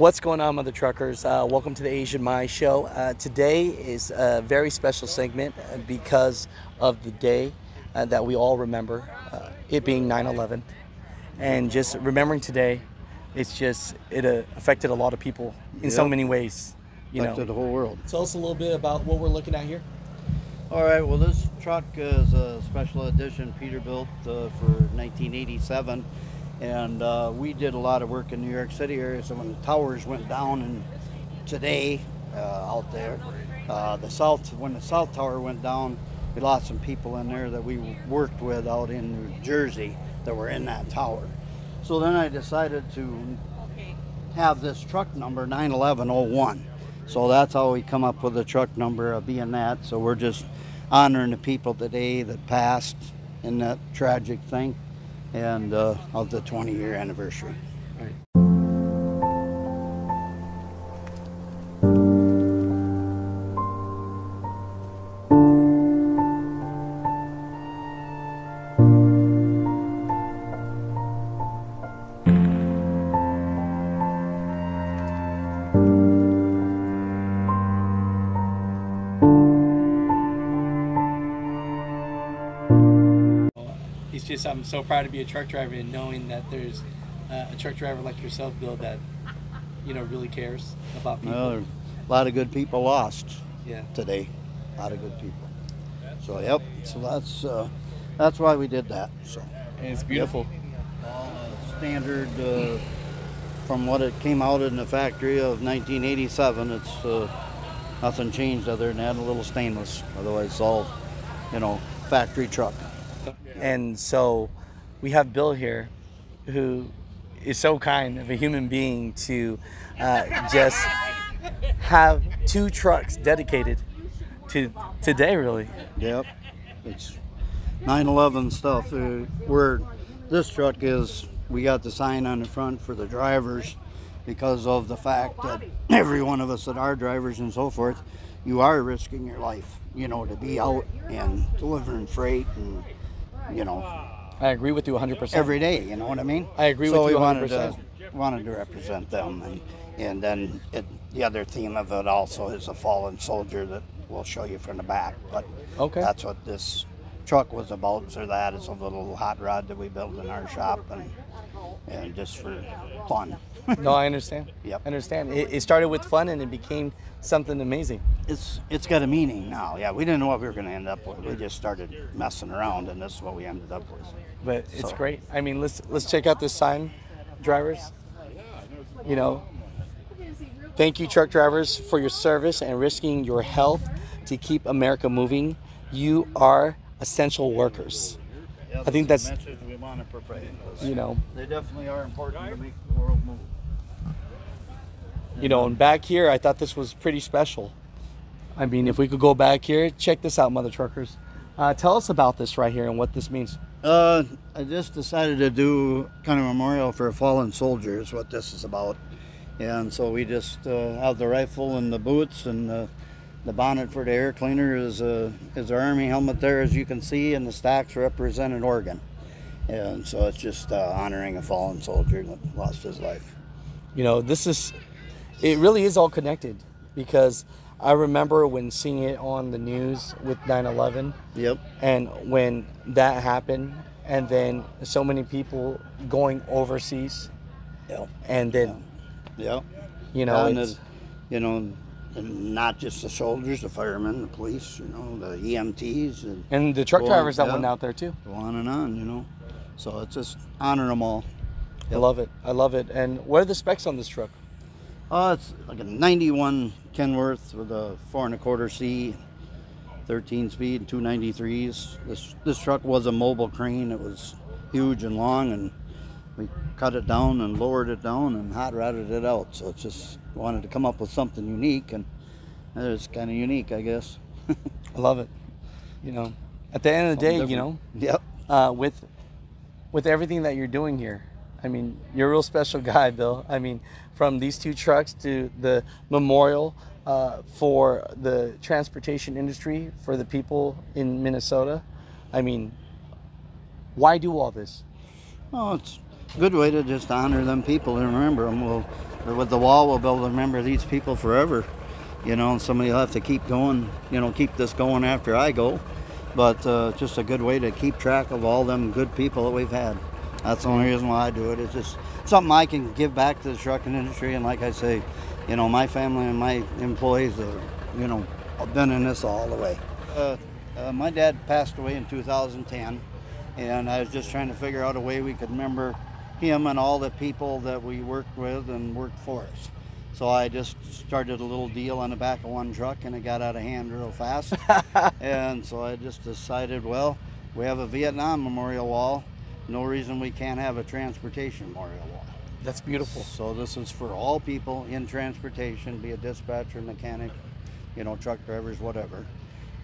What's going on, mother truckers? Uh, welcome to the Asian Mai Show. Uh, today is a very special segment uh, because of the day uh, that we all remember, uh, it being 9/11, and just remembering today, it's just it uh, affected a lot of people in so many ways. You affected know. the whole world. Tell us a little bit about what we're looking at here. All right, well, this truck is a special edition Peterbilt uh, for 1987, and uh, we did a lot of work in New York City area. So when the towers went down, and today uh, out there, uh, the south when the south tower went down, we lost some people in there that we worked with out in New Jersey that were in that tower. So then I decided to have this truck number 91101. So that's how we come up with the truck number of being that. So we're just honoring the people today that passed in that tragic thing and uh, of the 20 year anniversary. It's I'm so proud to be a truck driver and knowing that there's uh, a truck driver like yourself, Bill, that you know really cares about people. Well, a lot of good people lost yeah. today. A lot of good people. So yep. So that's uh, that's why we did that. So And it's beautiful. all uh, standard uh, from what it came out in the factory of 1987. It's uh, nothing changed other than add a little stainless. Otherwise, it's all you know factory truck. And so we have Bill here who is so kind of a human being to uh, just have two trucks dedicated to today, really. Yep. It's 911 stuff. Uh, where this truck is, we got the sign on the front for the drivers because of the fact that every one of us that are drivers and so forth, you are risking your life, you know, to be out and delivering freight and, you know, I agree with you 100%. every day, you know what I mean? I agree so with you 100%. to wanted to represent them, and and then it, the other theme of it also is a fallen soldier that we'll show you from the back. But Okay. that's what this truck was a about. So that is a little hot rod that we built in our shop, and and just for fun. no, I understand. Yep. I understand. It, it started with fun and it became something amazing. it's it's got a meaning now. Yeah, we didn't know what we were going to end up with. We just started messing around, and this is what we ended up with. But it's great. I mean, let's let's check out this sign, drivers. You know, thank you, truck drivers, for your service and risking your health to keep America moving. You are essential workers. Yeah, I think that's the message we want to portray. You know, They definitely are important to make the world move. you know, and back here, I thought this was pretty special. I mean, if we could go back here, check this out, mother truckers. Uh, tell us about this right here and what this means. Uh, I just decided to do kind of a memorial for a fallen soldier is what this is about. And so we just uh, have the rifle and the boots and the, the bonnet for the air cleaner is, uh, is our army helmet there as you can see and the stacks represent an organ. And so it's just uh, honoring a fallen soldier that lost his life. you know this is it really is all connected because i remember when seeing it on the news with 9-11 Yep. and when that happened and then so many people going overseas Yep. and then Yep. you know and it's, you know, and not just the soldiers, the firemen, the police, you know, the EMTs, and and the truck drivers that went out there too go on and on, you know. So it's just honor them all. i love it i love it and what are the specs on this truck Oh, it's like a 91 Kenworth with a four and a quarter C, 13 speed, 293s. This this truck was a mobile crane. It was huge and long, and cut it down and lowered it down and hot rodded it out. So it's just wanted to come up with something unique, and it's kind of unique, I guess. i love it you know at the end of the day you know Yep. uh, with with everything that you're doing here. I mean, you're a real special guy, Bill. I mean, from these two trucks to the memorial uh, for the transportation industry for the people in Minnesota. I mean, why do all this? Oh, it's good way to just honor them people and remember them. We'll, with the wall, we'll be able to remember these people forever. You know, and somebody will have to keep going. You know, keep this going after I go. But uh, just a good way to keep track of all them good people that we've had. That's the only reason why I do it. It's just something I can give back to the trucking industry. And like I say, you know, my family and my employees have, you know, been in this all the way. Uh, uh, my dad passed away in 2010, and I was just trying to figure out a way we could remember him and all the people that we worked with and worked for us. So I just started a little deal on the back of one truck, and it got out of hand real fast. and so I just decided, well, we have a Vietnam Memorial Wall. No reason we can't have a transportation memorial wall. That's beautiful. So this is for all people in transportation, be a dispatcher, mechanic, you know, truck drivers, whatever.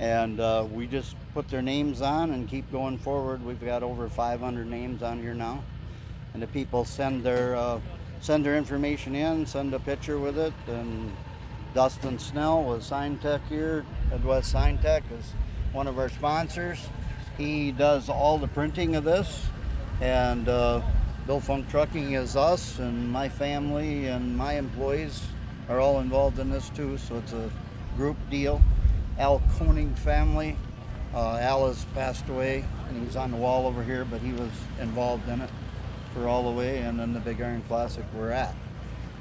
And uh, we just put their names on and keep going forward. We've got over 500 names on here now, and the people send their uh, send their information in, send a picture with it. And Dustin Snell with Sign Tech here, Midwest Sign Tech is one of our sponsors. He does all the printing of this, and uh, Bill Funk Trucking is us, and my family and my employees are all involved in this too. So it's a group deal. Al Koenig family. Uh, Al has passed away, and he's on the wall over here, but he was involved in it for all the way, and then the Big Iron Classic we're at.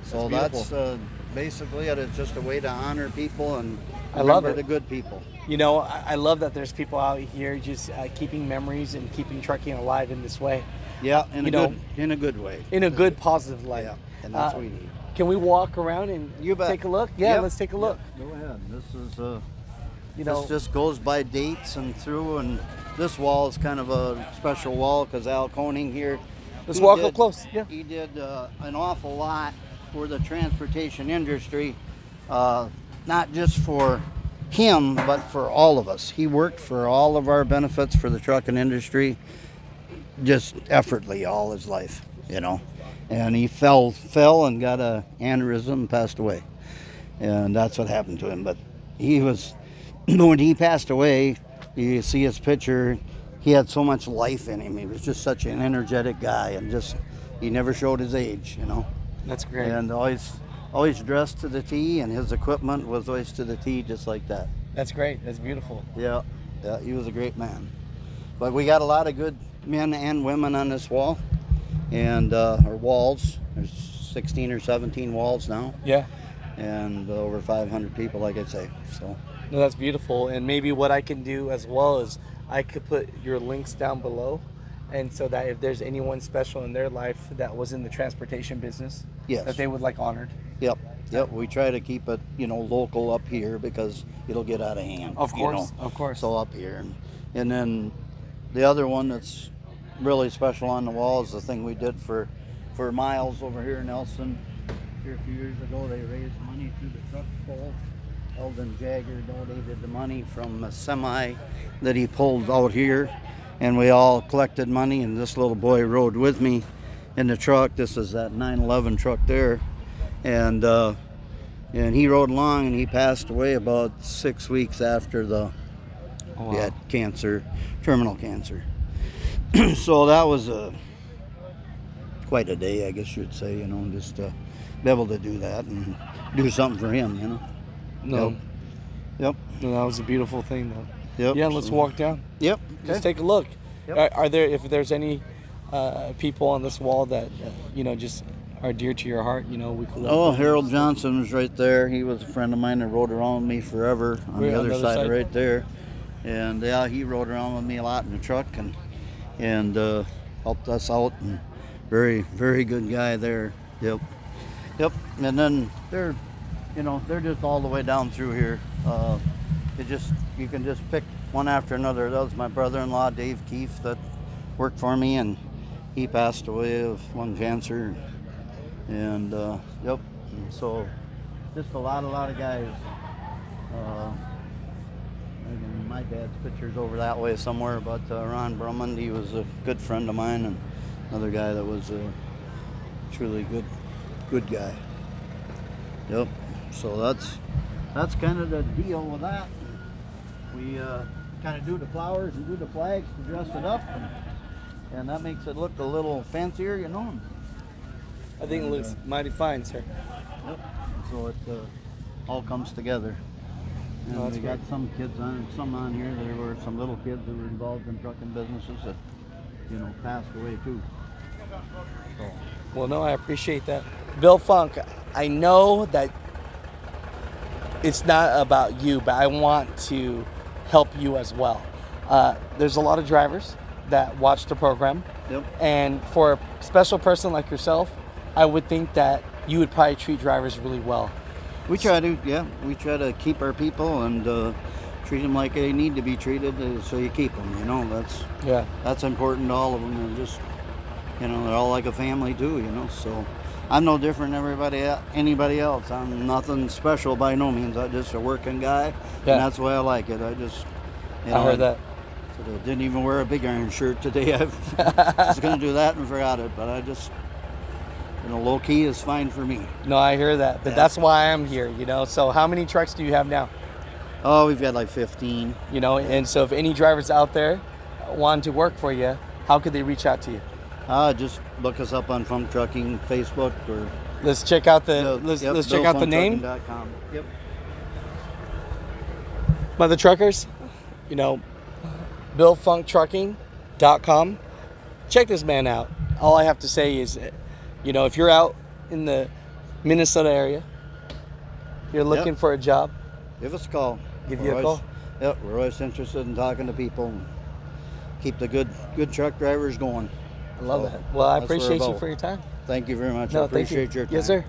So That's that's, uh, basically it. It's just a way to honor people and I love remember it. the good people. You know, I, I love that there's people out here just uh, keeping memories and keeping trucking alive in this way, Yeah, in You a know- good in a good way. in a good, positive light. Yeah, and that's Uh, what we need. Can we walk around and You bet. take a look? Yeah, Yep. let's take a look. Go ahead. This is uh, You know, this just goes by dates and through, and this wall is kind of a special wall because Al Koenig here. Let's he walk up close, yeah. He did uh, an awful lot for the transportation industry, uh, not just for him, but for all of us. He worked for all of our benefits for the trucking industry, just effortlessly all his life, you know. And he fell, fell and got a aneurysm, and passed away, and that's what happened to him. But he was, when he passed away, you see his picture. He had so much life in him. He was just such an energetic guy, and just he never showed his age, you know. that's great. And always, always dressed to the T, and his equipment was always to the T, just like that. That's great. That's beautiful. Yeah, yeah, he was a great man. But we got a lot of good men and women on this wall, and uh, our walls. There's 16 or 17 walls now, Yeah. and over 500 people, like I say. So No, that's beautiful. And maybe what I can do as well is I could put your links down below. And so that if there's anyone special in their life that was in the transportation business, Yes. that they would like honored. Yep, yep. We try to keep it, you know, local up here because it'll get out of hand. Of you course, know. of course. So up here, and, and then the other one that's really special on the wall is the thing we did for for Miles over here in Nelson. Here a few years ago, they raised money through the truck pull. Eldon Jagger donated the money from a semi that he pulled out here, and we all collected money. And this little boy rode with me in the truck. This is that 911 truck there, and uh, and he rode along, and he passed away about six weeks after the Oh, he had cancer, terminal cancer. so that was a quite a day, I guess you'd say. You know, just to be able to do that and do something for him. You know. No, Yep. Yep. no, that was a beautiful thing though. Yep. Yeah, let's walk down. Yep. Just okay. take a look. Yep. Are, are there, if there's any uh, people on this wall that uh, you know just are dear to your heart, you know, we could. Oh, Harold Johnson was right there. He was a friend of mine that rode around with me forever on the on other the other side, side? right there. And yeah, he rode around with me a lot in the truck and and uh, helped us out. And very, very good guy there. Yep, yep. And then they're, you know, they're just all the way down through here. Uh, it just you can just pick one after another. That was my brother-in-law, Dave Keefe, that worked for me, and he passed away of lung cancer and uh, yep. And so just a lot, a lot of guys. Uh, my dad's picture's over that way somewhere, but uh, Ron Brummond, he was a good friend of mine, and another guy that was a truly good, good guy. Yep. So that's that's kind of the deal with that. We uh, kind of do the flowers and do the flags to dress it up. And and that makes it look a little fancier, you know. I think it looks mighty fine, sir. Yep. So it uh, all comes together. And Oh, we got some kids on, some on here. There were some little kids that were involved in trucking businesses that, you know, passed away too. So, Well, no, I appreciate that. Bill Funk, I know that it's not about you, but I want to help you as well. Uh, there's a lot of drivers that watch the program, yep. and for a special person like yourself, I would think that you would probably treat drivers really well. We try to, yeah, we try to keep our people and uh, treat them like they need to be treated, uh, so you keep them. You know, that's Yeah. that's important to all of them, and just you know, they're all like a family too. You know, so I'm no different than everybody, anybody else. I'm nothing special by no means. I'm just a working guy, Yeah. and that's why I like it. I just, you I heard that. I didn't even wear a big iron shirt today. I was gonna do that and forgot it, but I just, you know, low key is fine for me. No, I hear that, but Yeah. that's why I'm here. You know. So, how many trucks do you have now? Oh, we've got like 15. You know, and so if any drivers out there want to work for you, how could they reach out to you? Uh, just look us up on Funk Trucking Facebook or Let's check out the let's, yep, let's check out the name. Yep. Mother Truckers, you know, BillFunkTrucking.com. Check this man out. All I have to say is, you know, if you're out in the Minnesota area, you're looking Yep. for a job, Give us a call. Give We're you a always- call? Yep, we're always interested in talking to people and keep the good good truck drivers going. I love So, that. Well, I that's what we're appreciate you for your time. Thank you very much. No, I thank you. appreciate your time. Yes, sir.